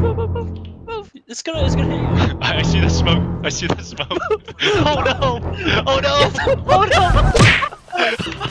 Move! It's gonna, it's gonna hit you. I, I see the smoke. I see the smoke. oh no! Oh no! Oh no!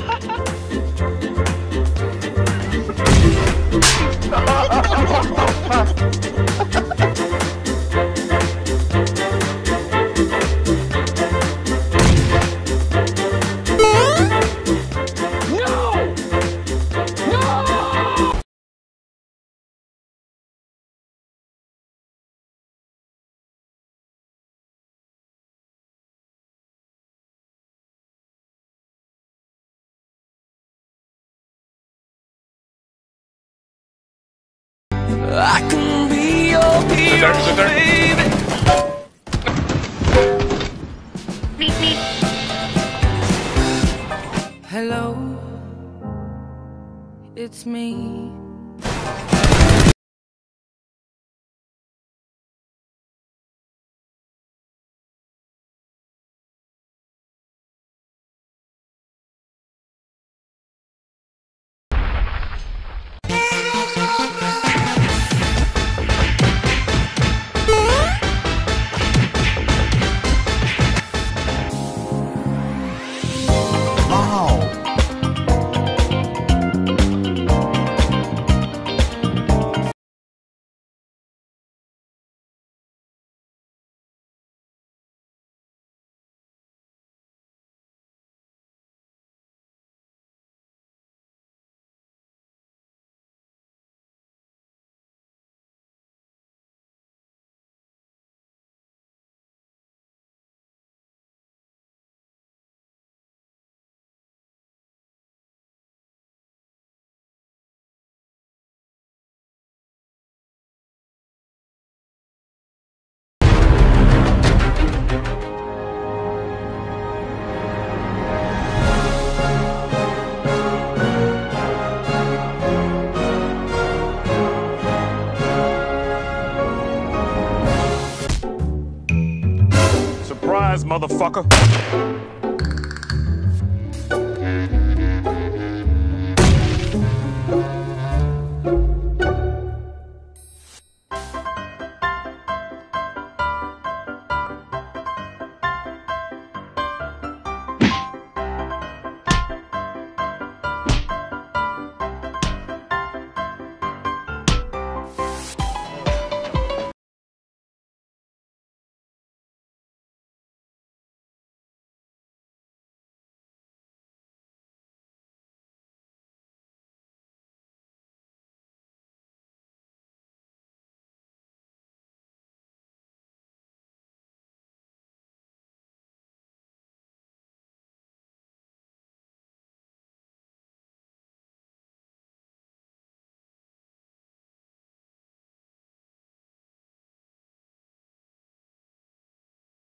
I can be your hero, Is there? baby. Hello, it's me. Motherfucker.